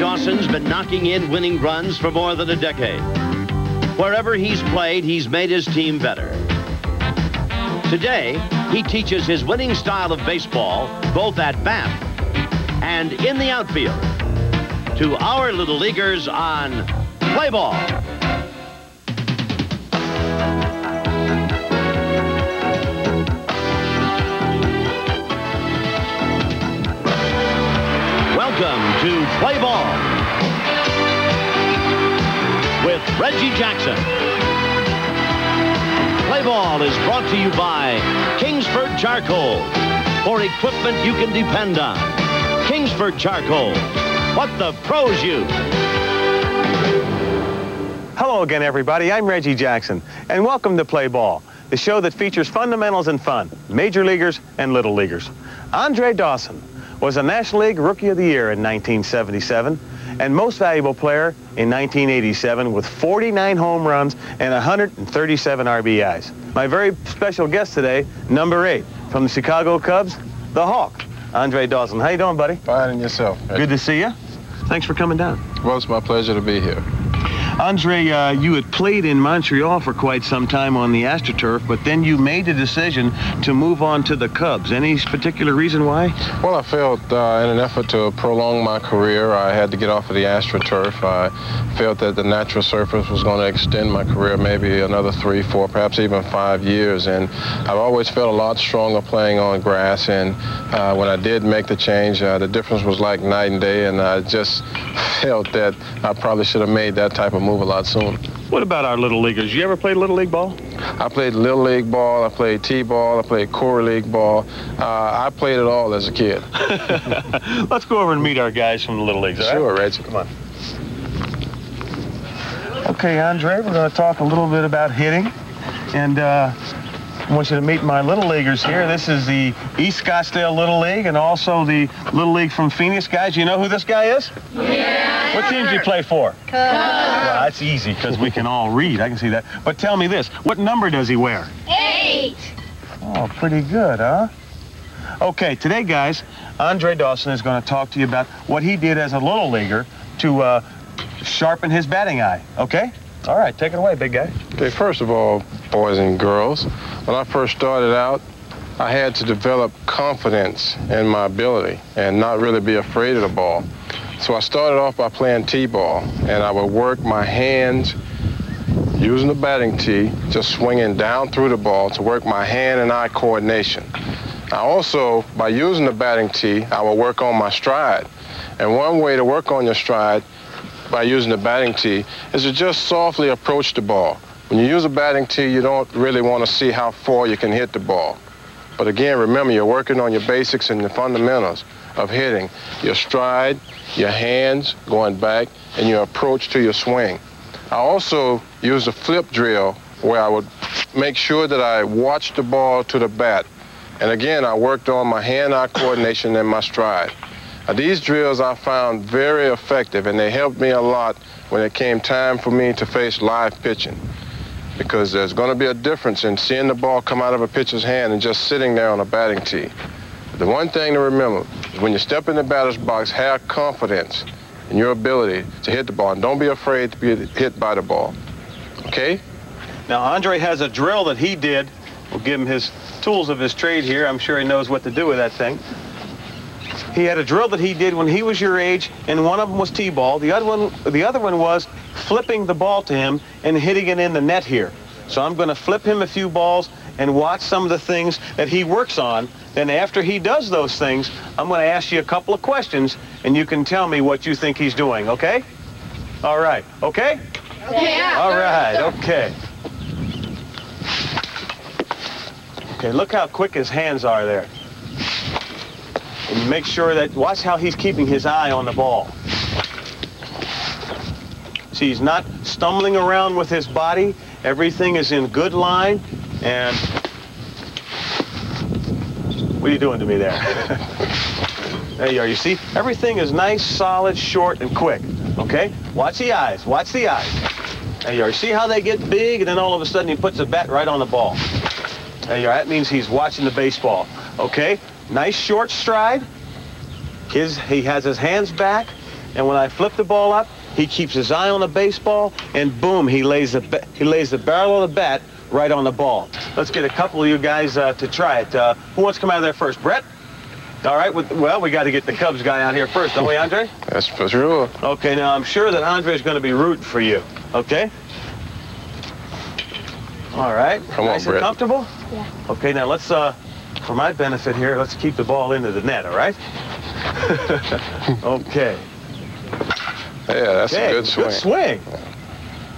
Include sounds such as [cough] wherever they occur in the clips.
Dawson's been knocking in winning runs for more than a decade. Wherever he's played, he's made his team better. Today, he teaches his winning style of baseball both at bat and in the outfield to our little leaguers on Play Ball. To Play Ball with Reggie Jackson. Play Ball is brought to you by Kingsford Charcoal for equipment you can depend on. Kingsford Charcoal, what the pros use. Hello again, everybody. I'm Reggie Jackson, and welcome to Play Ball, the show that features fundamentals and fun, major leaguers and little leaguers. Andre Dawson was a National League Rookie of the Year in 1977 and Most Valuable Player in 1987 with 49 home runs and 137 RBIs. My very special guest today, number eight, from the Chicago Cubs, the Hawk, Andre Dawson. How you doing, buddy? Fine, and yourself? Good to see you. Thanks for coming down. Well, it's my pleasure to be here. Andre, uh, you had played in Montreal for quite some time on the AstroTurf, but then you made the decision to move on to the Cubs. Any particular reason why? Well, I felt uh, in an effort to prolong my career, I had to get off of the AstroTurf. I felt that the natural surface was going to extend my career maybe another three, four, perhaps even five years. And I've always felt a lot stronger playing on grass. And uh, when I did make the change, uh, the difference was like night and day. And I just [laughs] felt that I probably should have made that type of move a lot sooner. What about our little leaguers? You ever played little league ball? I played little league ball. I played t-ball. I played core league ball. Uh, I played it all as a kid. [laughs] Let's go over and meet our guys from the little leagues. all Sure, right? Reggie. Come on. Okay, Andre, we're going to talk a little bit about hitting. And uh, I want you to meet my little leaguers here. This is the East Scottsdale Little League and also the Little League from Phoenix. Guys, you know who this guy is? Yeah. What teams do you play for? Cubs. Well, that's easy because we can all read. I can see that. But tell me this. What number does he wear? Eight. Oh, pretty good, huh? Okay, today, guys, Andre Dawson is going to talk to you about what he did as a little leaguer to uh, sharpen his batting eye. Okay? All right, take it away, big guy. Okay, first of all, boys and girls, when I first started out, I had to develop confidence in my ability and not really be afraid of the ball. So I started off by playing t-ball, and I would work my hands using the batting tee, just swinging down through the ball to work my hand and eye coordination. I also, by using the batting tee, I would work on my stride. And one way to work on your stride by using the batting tee is to just softly approach the ball. When you use a batting tee, you don't really want to see how far you can hit the ball. But again, remember, you're working on your basics and the fundamentals of hitting. Your stride, your hands going back, and your approach to your swing. I also use a flip drill where I would make sure that I watch the ball to the bat. And again, I worked on my hand-eye coordination and my stride. Now, these drills I found very effective, and they helped me a lot when it came time for me to face live pitching. Because there's going to be a difference in seeing the ball come out of a pitcher's hand and just sitting there on a batting tee. The one thing to remember is when you step in the batter's box, have confidence in your ability to hit the ball, and don't be afraid to be hit by the ball. Okay? Now, Andre has a drill that he did. We'll give him his tools of his trade here. I'm sure he knows what to do with that thing. He had a drill that he did when he was your age, and one of them was t-ball. The other one, the other one was flipping the ball to him and hitting it in the net here. So I'm going to flip him a few balls and watch some of the things that he works on. Then after he does those things, I'm going to ask you a couple of questions, and you can tell me what you think he's doing, okay? All right, okay? Yeah. All right, okay. Okay, look how quick his hands are there. And make sure that, watch how he's keeping his eye on the ball. See, he's not stumbling around with his body. Everything is in good line. And what are you doing to me there? [laughs] there you are. You see, everything is nice, solid, short, and quick. Okay? Watch the eyes. Watch the eyes. There you are. See how they get big, and then all of a sudden he puts the bat right on the ball. There you are. That means he's watching the baseball. Okay? Nice short stride. His, he has his hands back, And when I flip the ball up, he keeps his eye on the baseball, and boom, he lays the he lays the barrel of the bat right on the ball. Let's get a couple of you guys uh, to try it. Uh, who wants to come out of there first? Brett? All right, well, we got to get the Cubs guy out here first, don't we, Andre? That's for sure. Okay, now I'm sure that Andre's going to be rooting for you, okay? All right. Come nice on, and Brett. comfortable? Yeah. Okay, now let's, uh, for my benefit here, let's keep the ball into the net, all right? [laughs] okay. Yeah, that's okay, a good swing. Good swing.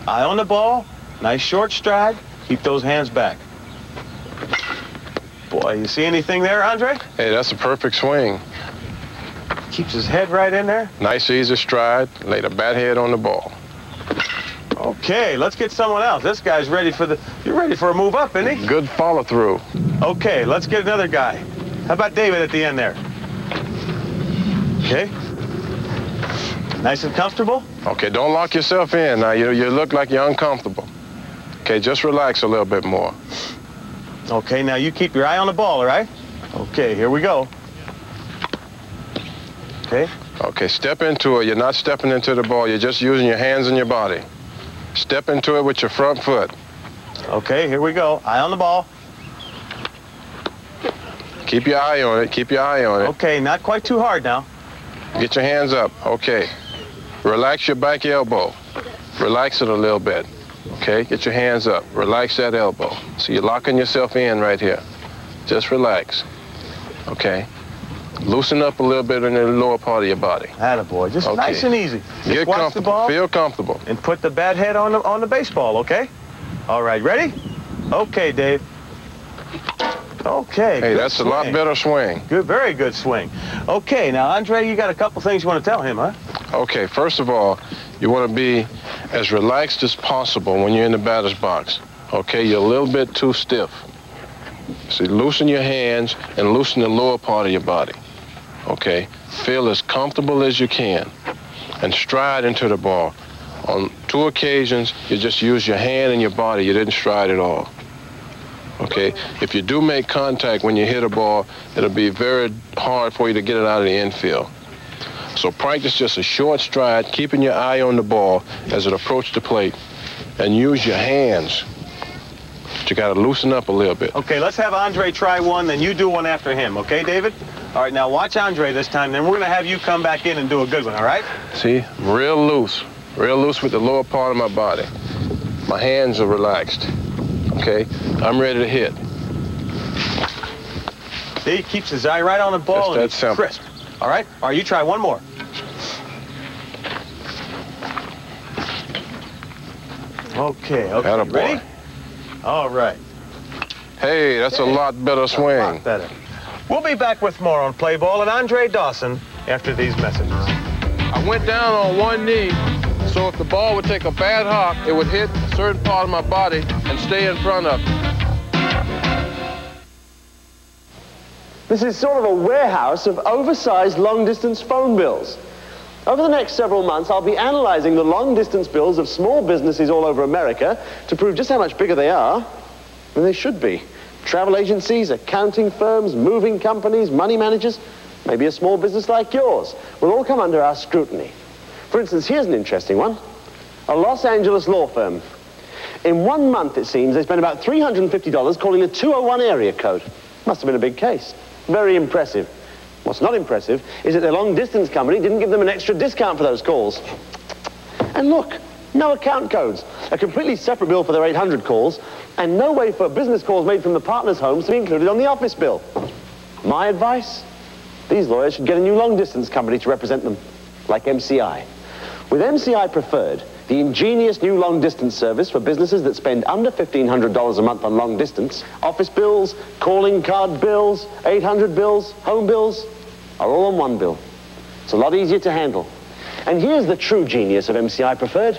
Eye on the ball, nice short stride. Keep those hands back. Boy, you see anything there, Andre? Hey, that's a perfect swing. Keeps his head right in there. Nice, easy stride. laid a bat head on the ball. Okay, let's get someone else. This guy's ready for the. You're ready for a move up, isn't he? Good follow through. Okay, let's get another guy. How about David at the end there? Okay. Nice and comfortable. Okay, don't lock yourself in. Now, you, you look like you're uncomfortable. Okay, just relax a little bit more. Okay, now you keep your eye on the ball, all right? Okay, here we go. Okay. Okay, step into it. You're not stepping into the ball. You're just using your hands and your body. Step into it with your front foot. Okay, here we go. Eye on the ball. Keep your eye on it. Keep your eye on it. Okay, not quite too hard now. Get your hands up. Okay. Relax your back elbow. Relax it a little bit. Okay, get your hands up. Relax that elbow. So you're locking yourself in right here. Just relax. Okay. Loosen up a little bit in the lower part of your body. Attaboy. Just Okay. nice and easy. Just Get watch the comfortable. ball Feel comfortable. and put the bat head on the, on the baseball, okay? All right, ready? Okay, Dave. Okay. Hey, that's a lot better swing. Good, very good swing. Okay, now Andre, you got a couple things you want to tell him, huh? Okay, first of all, you want to be as relaxed as possible when you're in the batter's box. Okay, you're a little bit too stiff. See, loosen your hands and loosen the lower part of your body. Okay, feel as comfortable as you can and stride into the ball. On two occasions, you just use your hand and your body. You didn't stride at all. Okay, if you do make contact when you hit a ball, it'll be very hard for you to get it out of the infield. So practice just a short stride, keeping your eye on the ball as it approaches the plate, and use your hands. But you got to loosen up a little bit. Okay, let's have Andre try one, then you do one after him, okay, David? All right, now watch Andre this time, then we're going to have you come back in and do a good one, all right? See, real loose, real loose with the lower part of my body. My hands are relaxed. Okay, I'm ready to hit. See, he keeps his eye right on the ball Just and that it's simple. crisp. All right? All right, you try one more. Okay, okay. Attaboy. Ready? All right. Hey, that's a lot better A swing. lot better. We'll be back with more on Play Ball and Andre Dawson after these messages. I went down on one knee, so if the ball would take a bad hop, it would hit a certain part of my body and stay in front of me. This is sort of a warehouse of oversized long-distance phone bills. Over the next several months, I'll be analyzing the long-distance bills of small businesses all over America to prove just how much bigger they are than they should be. Travel agencies, accounting firms, moving companies, money managers, maybe a small business like yours will all come under our scrutiny. For instance, here's an interesting one. A Los Angeles law firm. In one month, it seems, they spent about $350 calling the 201 area code. Must have been a big case. Very impressive. What's not impressive is that their long distance company didn't give them an extra discount for those calls. And look, no account codes, a completely separate bill for their 800 calls, and no way for business calls made from the partners' homes to be included on the office bill. My advice? These lawyers should get a new long distance company to represent them, like MCI. With MCI Preferred, the ingenious new long distance service for businesses that spend under $1,500 a month on long distance, office bills, calling card bills, 800 bills, home bills, are all on one bill. It's a lot easier to handle. And here's the true genius of MCI Preferred.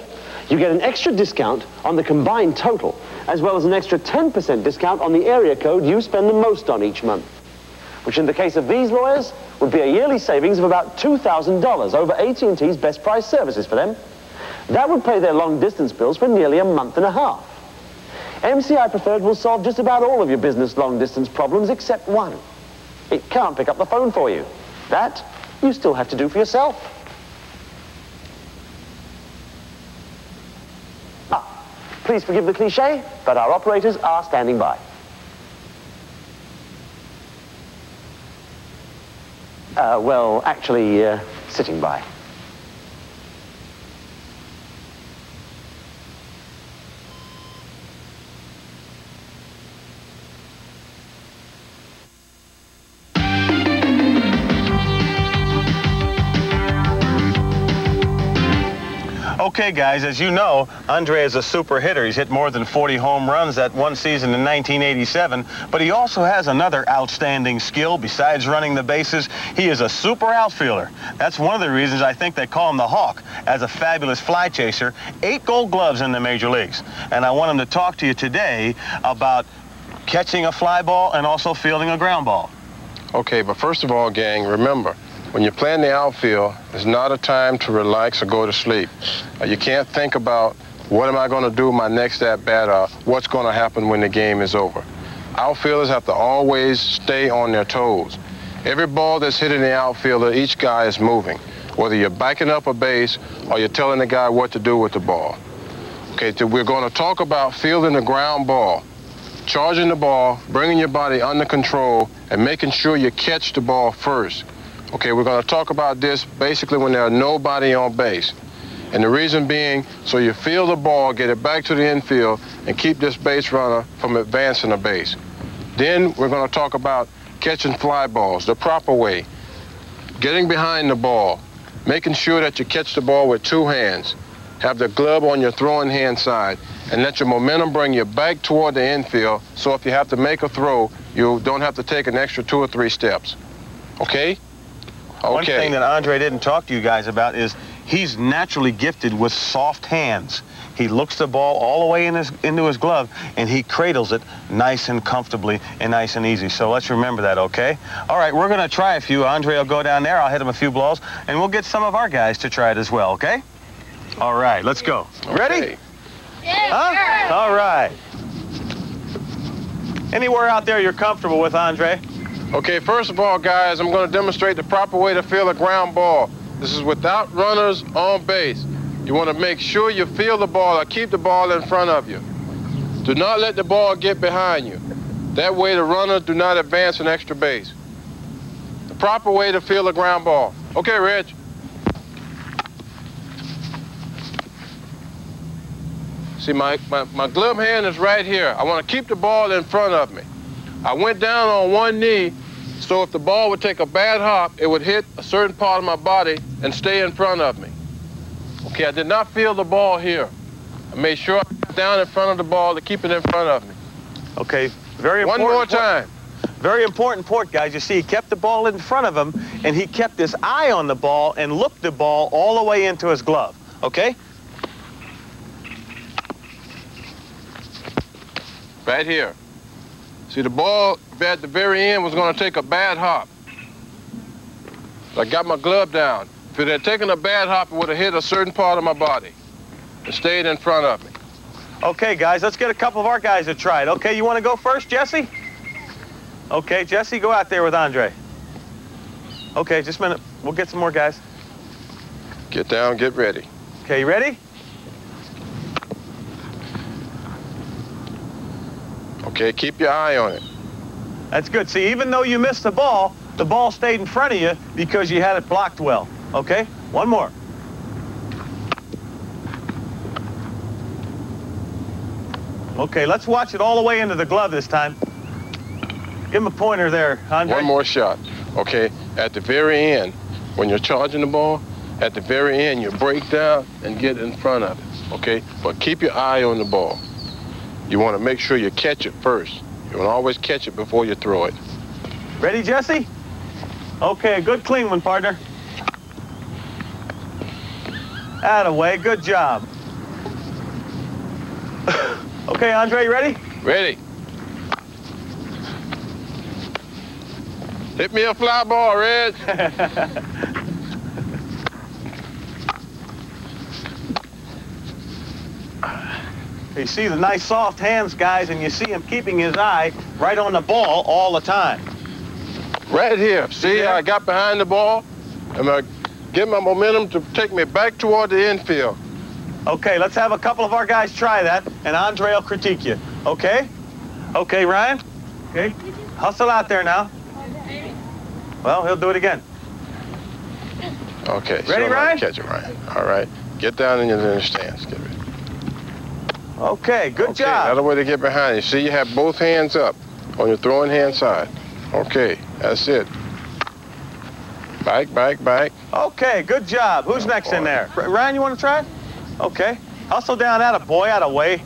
You get an extra discount on the combined total, as well as an extra 10% discount on the area code you spend the most on each month. Which in the case of these lawyers would be a yearly savings of about $2,000 over AT&T's best price services for them. That would pay their long-distance bills for nearly a month and a half. MCI Preferred will solve just about all of your business long-distance problems except one. It can't pick up the phone for you. That you still have to do for yourself. Ah, please forgive the cliche, but our operators are standing by. Well, actually, uh, sitting by. Okay, guys, as you know, Andre is a super hitter. He's hit more than 40 home runs that one season in 1987, but he also has another outstanding skill. Besides running the bases, he is a super outfielder. That's one of the reasons I think they call him the Hawk, as a fabulous fly chaser. Eight gold gloves in the major leagues. And I want him to talk to you today about catching a fly ball and also fielding a ground ball. Okay, but first of all, gang, remember, when you're playing the outfield, it's not a time to relax or go to sleep. Uh, you can't think about what am I going to do my next at bat or what's going to happen when the game is over. Outfielders have to always stay on their toes. Every ball that's hitting the outfielder, each guy is moving. Whether you're backing up a base or you're telling the guy what to do with the ball. Okay, so we're going to talk about fielding the ground ball, charging the ball, bringing your body under control, and making sure you catch the ball first. Okay, we're going to talk about this basically when there's nobody on base. And the reason being, so you feel the ball, get it back to the infield, and keep this base runner from advancing the base. Then we're going to talk about catching fly balls the proper way, getting behind the ball, making sure that you catch the ball with two hands, have the glove on your throwing hand side, and let your momentum bring you back toward the infield so if you have to make a throw, you don't have to take an extra two or three steps. Okay? One thing that Andre didn't talk to you guys about is he's naturally gifted with soft hands. He looks the ball all the way in his, into his glove, and he cradles it nice and comfortably and nice and easy. So let's remember that, okay? All right, we're going to try a few. Andre will go down there. I'll hit him a few balls, and we'll get some of our guys to try it as well, okay? All right, let's go. Ready? Okay. Huh? All right. Anywhere out there you're comfortable with, Andre? Okay, first of all, guys, I'm going to demonstrate the proper way to feel a ground ball. This is without runners on base. You want to make sure you feel the ball or keep the ball in front of you. Do not let the ball get behind you. That way the runners do not advance an extra base. The proper way to feel a ground ball. Okay, Reg. See, my, my, my glove hand is right here. I want to keep the ball in front of me. I went down on one knee, so if the ball would take a bad hop, it would hit a certain part of my body and stay in front of me. Okay, I did not feel the ball here. I made sure I got down in front of the ball to keep it in front of me. Okay, very One important. more time. Very important port, guys. You see, he kept the ball in front of him, and he kept his eye on the ball and looked the ball all the way into his glove. Okay? Right here. See, the ball at the very end was going to take a bad hop. I got my glove down. If it had taken a bad hop, it would have hit a certain part of my body and stayed in front of me. Okay, guys, let's get a couple of our guys to try it. Okay, you want to go first, Jesse? Okay, Jesse, go out there with Andre. Okay, just a minute. We'll get some more guys. Get down, get ready. Okay, you ready? Okay, keep your eye on it. That's good. See, even though you missed the ball, the ball stayed in front of you because you had it blocked well. Okay? One more. Okay, let's watch it all the way into the glove this time. Give him a pointer there, Andre. One more shot. Okay, at the very end, when you're charging the ball, at the very end, you break down and get in front of it. Okay, but keep your eye on the ball. You want to make sure you catch it first. You want always catch it before you throw it. Ready, Jesse? Okay, a good clean one, partner. Attaway, good job. [coughs] okay, Andre, you ready? Ready? Hit me a fly ball, Red. [laughs] You see the nice soft hands, guys, and you see him keeping his eye right on the ball all the time. Right here. See, Yeah. I got behind the ball. and I get my momentum to take me back toward the infield. Okay, let's have a couple of our guys try that, and Andre will critique you. Okay? Okay, Ryan? Okay. Hustle out there now. Well, he'll do it again. Okay. Ready, show 'em Ryan? Catch it, Ryan. All right. Get down in your stance. Get ready. Okay, good okay, job. Another way to get behind you. See, you have both hands up on your throwing hand side. Okay, that's it. Back, back, back. Okay, good job. Who's oh, next in there? Ryan, you want to try? Okay. Hustle down out of boy, out of way.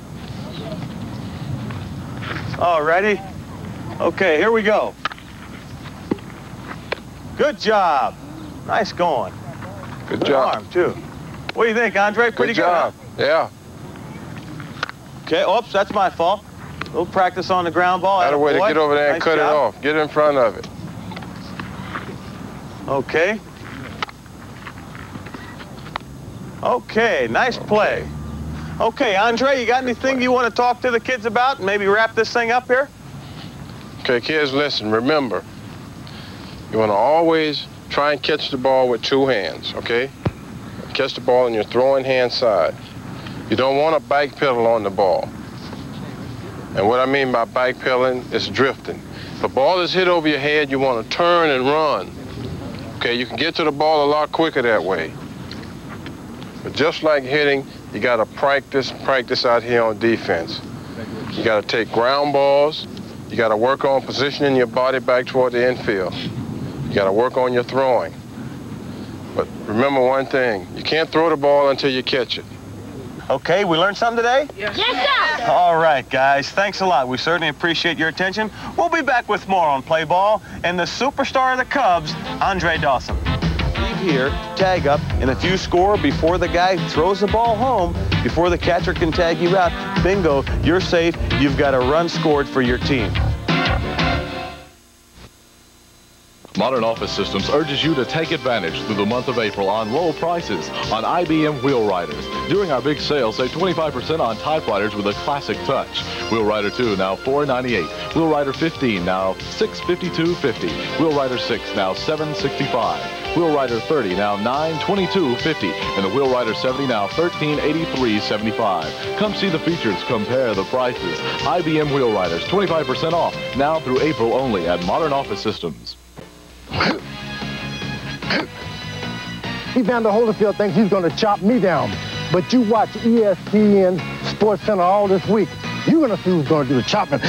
All ready? Okay, here we go. Good job. Nice going. Good, Good job. arm, too. What do you think, Andre? Pretty good job. Yeah. Okay, oops, that's my fault. A little practice on the ground ball. Another way to get over there and Nice cut job. it off. Get in front of it. Okay. Okay, nice play. Okay, Andre, you got anything you want to talk to the kids about and maybe wrap this thing up here? Okay, kids, listen. Remember, you want to always try and catch the ball with two hands, okay? Catch the ball in your throwing hand side. You don't want to bike pedal on the ball. And what I mean by bike pedaling is drifting. If a ball is hit over your head, you want to turn and run. Okay, you can get to the ball a lot quicker that way. But just like hitting, you got to practice, practice out here on defense. You got to take ground balls. You got to work on positioning your body back toward the infield. You got to work on your throwing. But remember one thing, you can't throw the ball until you catch it. Okay, we learned something today? Yes, sir. All right, guys, thanks a lot. We certainly appreciate your attention. We'll be back with more on Play Ball and the superstar of the Cubs, Andre Dawson. Leave here, tag up, and if you score before the guy throws the ball home, before the catcher can tag you out, bingo, you're safe. You've got a run scored for your team. Modern Office Systems urges you to take advantage through the month of April on low prices on IBM Wheelwriters. During our big sale, save 25% on typewriters with a classic touch. Wheelwriter 2 now 498. Wheelwriter 15 now $652.50. Wheelwriter 6 now 765. Wheelwriter 30 now $922.50. And the Wheelwriter 70 now $1383.75. Come see the features, compare the prices. IBM Wheelwriters 25% off now through April only at Modern Office Systems. Evander Holyfield thinks he's going to chop me down. But you watch ESPN Sports Center all this week. You're going to see who's going to do the chopping.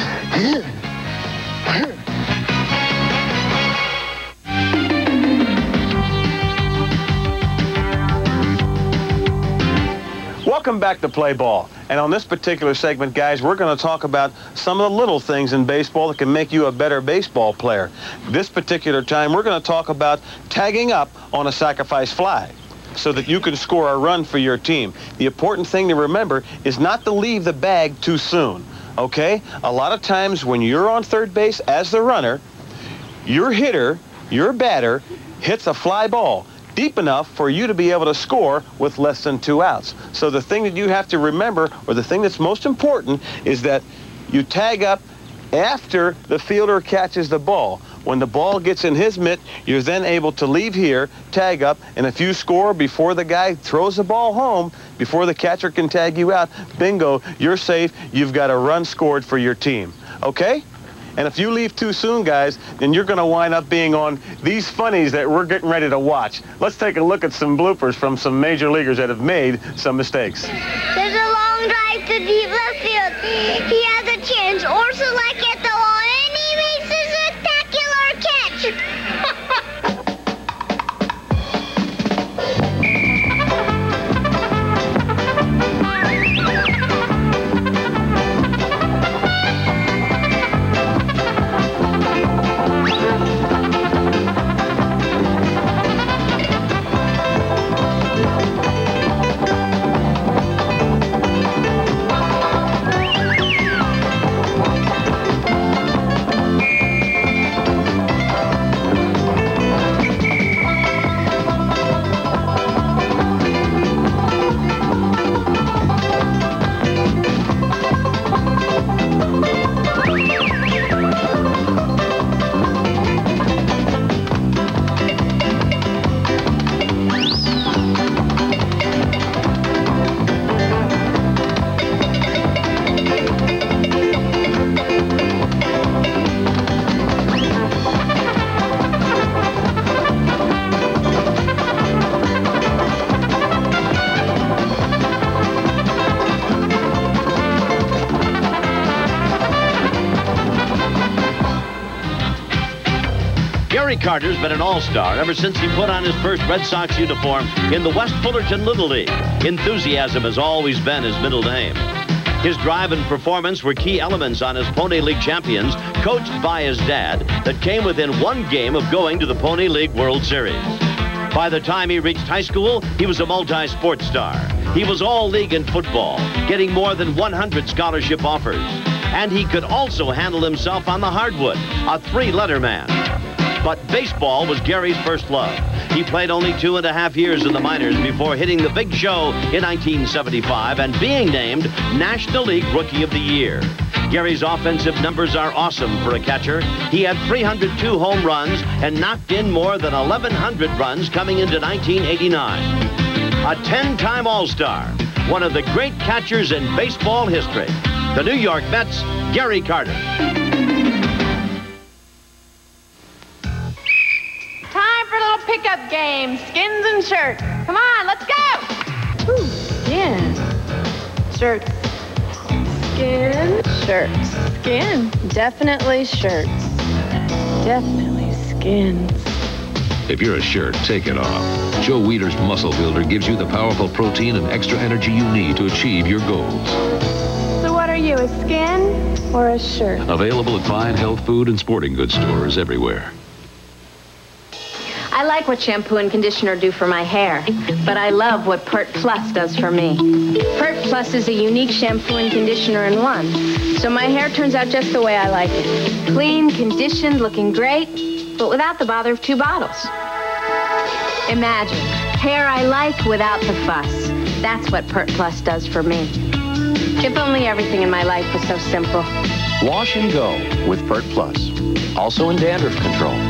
Welcome back to Play Ball. And on this particular segment, guys, we're going to talk about some of the little things in baseball that can make you a better baseball player. This particular time, we're going to talk about tagging up on a sacrifice fly so that you can score a run for your team. The important thing to remember is not to leave the bag too soon, okay? A lot of times when you're on third base as the runner, your hitter, your batter, hits a fly ball deep enough for you to be able to score with less than two outs. So the thing that you have to remember, or the thing that's most important, is that you tag up after the fielder catches the ball. When the ball gets in his mitt, you're then able to leave here, tag up, and if you score before the guy throws the ball home, before the catcher can tag you out, bingo, you're safe. You've got a run scored for your team. Okay? And if you leave too soon, guys, then you're going to wind up being on these funnies that we're getting ready to watch. Let's take a look at some bloopers from some major leaguers that have made some mistakes. There's a long drive to deep left field. He has a chance. Orso like at the Gary Carter's been an all-star ever since he put on his first Red Sox uniform in the West Fullerton Little League. Enthusiasm has always been his middle name. His drive and performance were key elements on his Pony League champions, coached by his dad, that came within one game of going to the Pony League World Series. By the time he reached high school, he was a multi-sport star. He was all league in football, getting more than 100 scholarship offers. And he could also handle himself on the hardwood, a three-letter man. But baseball was Gary's first love. He played only two and a half years in the minors before hitting the big show in 1975 and being named National League Rookie of the Year. Gary's offensive numbers are awesome for a catcher. He had 302 home runs and knocked in more than 1,100 runs coming into 1989. A 10-time All-Star, one of the great catchers in baseball history. The New York Mets, Gary Carter. Pickup game. Skins and shirts. Come on, let's go. Ooh, skin. Shirts. Skin. Shirts. Skin. Definitely shirts. Definitely skins. If you're a shirt, take it off. Joe Weider's Muscle Builder gives you the powerful protein and extra energy you need to achieve your goals. So what are you, a skin or a shirt? Available at fine health food and sporting goods stores everywhere. I like what shampoo and conditioner do for my hair, but I love what Pert Plus does for me. Pert Plus is a unique shampoo and conditioner in one, so my hair turns out just the way I like it. Clean, conditioned, looking great, but without the bother of two bottles. Imagine, hair I like without the fuss. That's what Pert Plus does for me. If only everything in my life was so simple. Wash and go with Pert Plus. Also in dandruff control.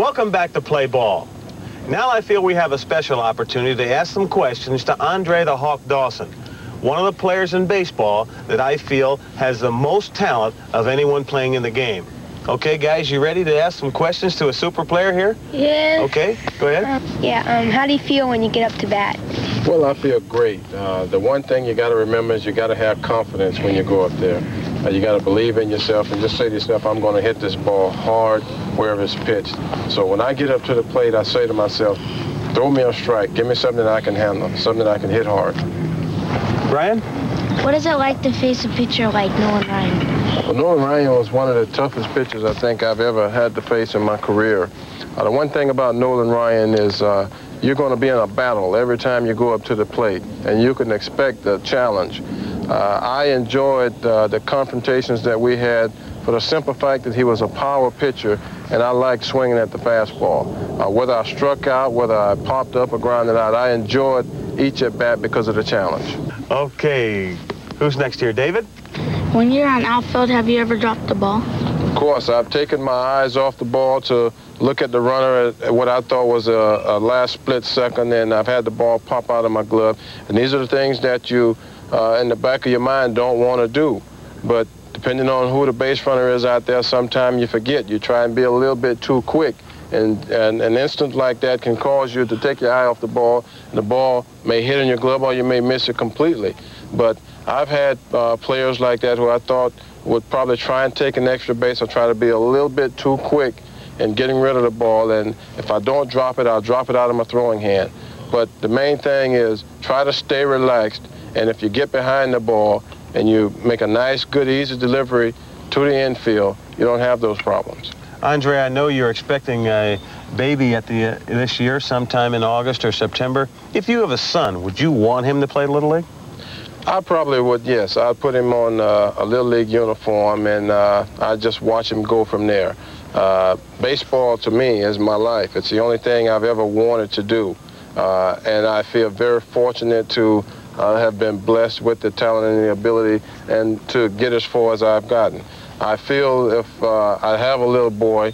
Welcome back to Play Ball. Now I feel we have a special opportunity to ask some questions to Andre the Hawk Dawson, one of the players in baseball that I feel has the most talent of anyone playing in the game. Okay, guys, you ready to ask some questions to a super player here? Yeah. Okay, go ahead. Yeah, um, how do you feel when you get up to bat? Well, I feel great. Uh, the one thing you got to remember is you got to have confidence when you go up there. Uh, you got to believe in yourself and just say to yourself, I'm going to hit this ball hard wherever it's pitched. So when I get up to the plate, I say to myself, throw me a strike. Give me something that I can handle, something that I can hit hard. Brian? What is it like to face a pitcher like Nolan Ryan? Well, Nolan Ryan was one of the toughest pitchers I think I've ever had to face in my career. Uh, the one thing about Nolan Ryan is uh, you're going to be in a battle every time you go up to the plate, and you can expect a challenge. Uh, I enjoyed uh, the confrontations that we had for the simple fact that he was a power pitcher, and I liked swinging at the fastball. Uh, whether I struck out, whether I popped up or grounded out, I enjoyed each at bat because of the challenge. Okay, who's next here, David? When you're on outfield, have you ever dropped the ball? Of course, I've taken my eyes off the ball to look at the runner at, at what I thought was a, a, last split second, and I've had the ball pop out of my glove. And these are the things that you, uh, in the back of your mind, don't want to do. But depending on who the base runner is out there, sometimes you forget. You try and be a little bit too quick. And, and an instant like that can cause you to take your eye off the ball, and the ball may hit in your glove or you may miss it completely. But I've had uh, players like that who I thought would probably try and take an extra base or try to be a little bit too quick in getting rid of the ball. And if I don't drop it, I'll drop it out of my throwing hand. But the main thing is try to stay relaxed. And if you get behind the ball and you make a nice, good, easy delivery to the infield, you don't have those problems. Andre, I know you're expecting a baby at the uh, this year, sometime in August or September. If you have a son, would you want him to play Little League? I probably would, yes. I'd put him on uh, a Little League uniform and uh, I'd just watch him go from there. Uh, baseball, to me, is my life. It's the only thing I've ever wanted to do. Uh, and I feel very fortunate to uh, have been blessed with the talent and the ability and to get as far as I've gotten. I feel if uh, I have a little boy,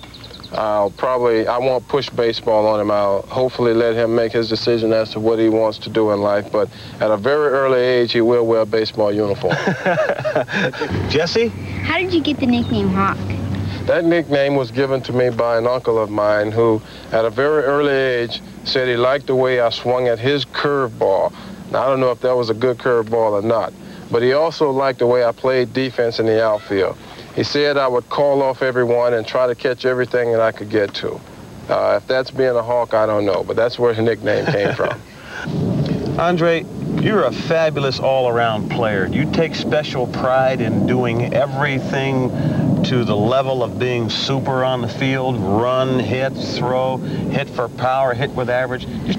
I'll probably, I won't push baseball on him. I'll hopefully let him make his decision as to what he wants to do in life. But at a very early age, he will wear a baseball uniform. [laughs] Jesse? How did you get the nickname Hawk? That nickname was given to me by an uncle of mine who, at a very early age, said he liked the way I swung at his curveball. Now, I don't know if that was a good curveball or not, but he also liked the way I played defense in the outfield. He said I would call off everyone and try to catch everything that I could get to. Uh, if that's being a hawk, I don't know, but that's where the nickname came from. [laughs] Andre, you're a fabulous all-around player. You take special pride in doing everything to the level of being super on the field, run, hit, throw, hit for power, hit with average. You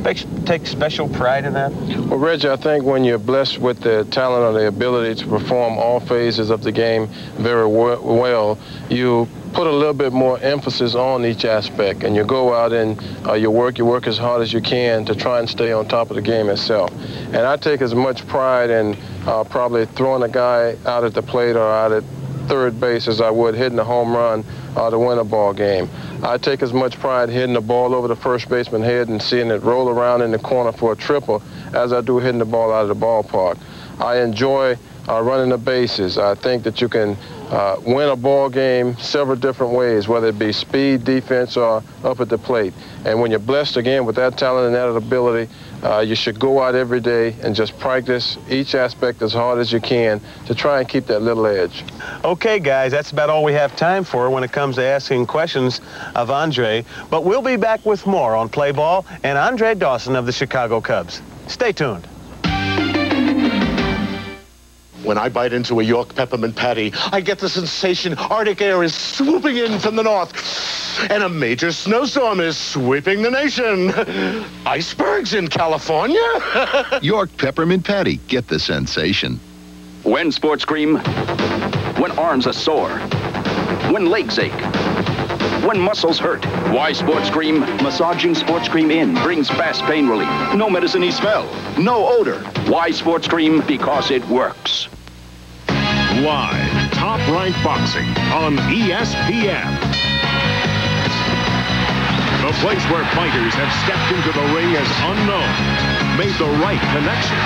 take special pride in that? Well, Reggie, I think when you're blessed with the talent or the ability to perform all phases of the game very well, you put a little bit more emphasis on each aspect and you go out and uh, you work, you work as hard as you can to try and stay on top of the game itself. And I take as much pride in uh, probably throwing a guy out at the plate or out at third base as I would hitting a home run uh, to win a ball game. I take as much pride hitting the ball over the first baseman head and seeing it roll around in the corner for a triple as I do hitting the ball out of the ballpark. I enjoy uh, running the bases. I think that you can uh, win a ball game several different ways, whether it be speed, defense, or up at the plate. And when you're blessed again with that talent and that ability, uh, you should go out every day and just practice each aspect as hard as you can to try and keep that little edge. Okay, guys, that's about all we have time for when it comes to asking questions of Andre. But we'll be back with more on Play Ball and Andre Dawson of the Chicago Cubs. Stay tuned. When I bite into a York peppermint patty, I get the sensation Arctic air is swooping in from the north, and a major snowstorm is sweeping the nation. [laughs] Icebergs in California? [laughs] York peppermint patty. Get the sensation. When sports cream, when arms are sore, when legs ache, when muscles hurt. Why Sports Cream? Massaging Sports Cream in brings fast pain relief. No medicine smell, no odor. Why Sports Cream? Because it works. Live, top ranked boxing on ESPN. The place where fighters have stepped into the ring as unknown, made the right connection,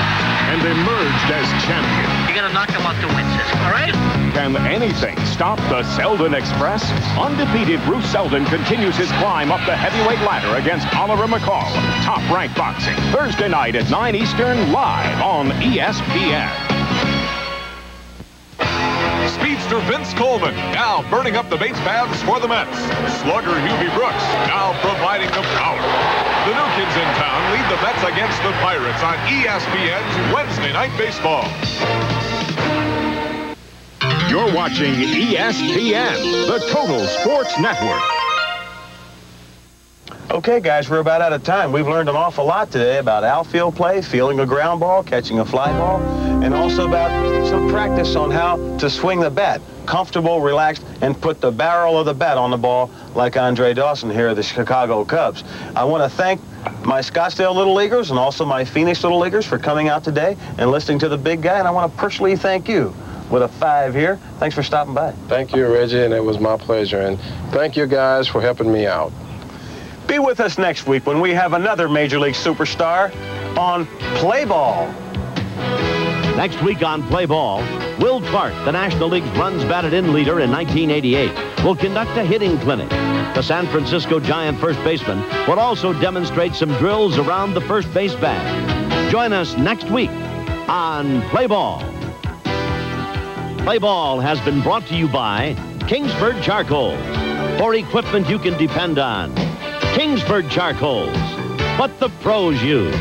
and emerged as champions. You're gonna knock him out to win this, all right? Can anything stop the Seldon Express? Undefeated Bruce Seldon continues his climb up the heavyweight ladder against Oliver McCall. Top Rank Boxing, Thursday night at 9 Eastern, live on ESPN. Speedster Vince Coleman, now burning up the base paths for the Mets. Slugger Hubie Brooks, now providing the power. The new kids in town lead the Mets against the Pirates on ESPN's Wednesday Night Baseball. You're watching ESPN, the Total Sports Network. Okay, guys, we're about out of time. We've learned an awful lot today about outfield play, fielding a ground ball, catching a fly ball, and also about some practice on how to swing the bat. Comfortable, relaxed, and put the barrel of the bat on the ball like Andre Dawson here at the Chicago Cubs. I want to thank my Scottsdale Little Leaguers and also my Phoenix Little Leaguers for coming out today and listening to the big guy, and I want to personally thank you with a five here. Thanks for stopping by. Thank you, Reggie, and it was my pleasure. And thank you guys for helping me out. Be with us next week when we have another Major League superstar on Play Ball. Next week on Play Ball, Will Clark, the National League's runs batted in leader in 1988, will conduct a hitting clinic. The San Francisco Giant first baseman will also demonstrate some drills around the first base bag. Join us next week on Play Ball. Play Ball has been brought to you by Kingsford Charcoals for equipment you can depend on. Kingsford Charcoals. What the pros use.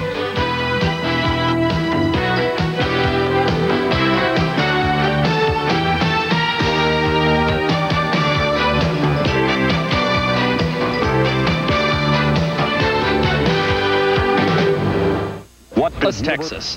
What does Texas?